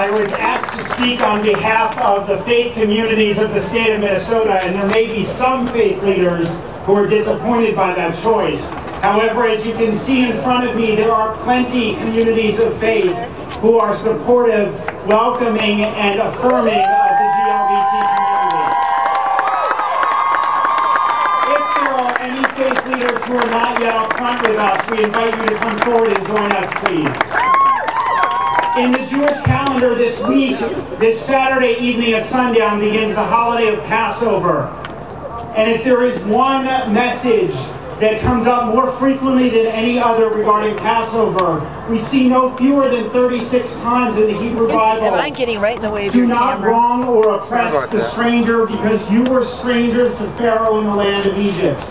I was asked to speak on behalf of the faith communities of the state of Minnesota, and there may be some faith leaders who are disappointed by that choice. However, as you can see in front of me, there are plenty communities of faith who are supportive, welcoming, and affirming of the GLBT community. If there are any faith leaders who are not yet up front with us, we invite you to come forward and join us, please. In the Jewish calendar this week, this Saturday evening at sundown begins the holiday of Passover. And if there is one message that comes up more frequently than any other regarding Passover, we see no fewer than 36 times in the Hebrew Bible. Am I getting right in the way of Do not camera? wrong or oppress the stranger because you were strangers to Pharaoh in the land of Egypt.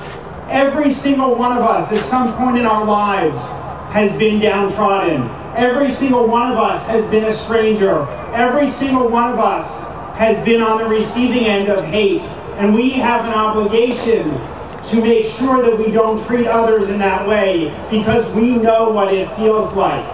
Every single one of us at some point in our lives has been downtrodden. Every single one of us has been a stranger. Every single one of us has been on the receiving end of hate. And we have an obligation to make sure that we don't treat others in that way because we know what it feels like.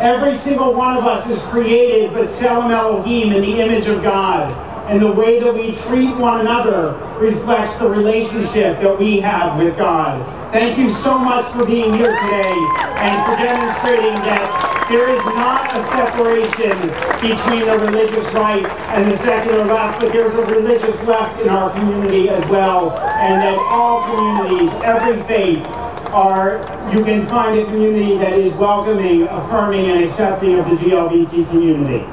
Every single one of us is created, B'Tselem Elohim, in the image of God. And the way that we treat one another reflects the relationship that we have with God. Thank you so much for being here today and for demonstrating that there is not a separation between the religious right and the secular left, but there's a religious left in our community as well. And that all communities, every faith, are you can find a community that is welcoming, affirming, and accepting of the GLBT community.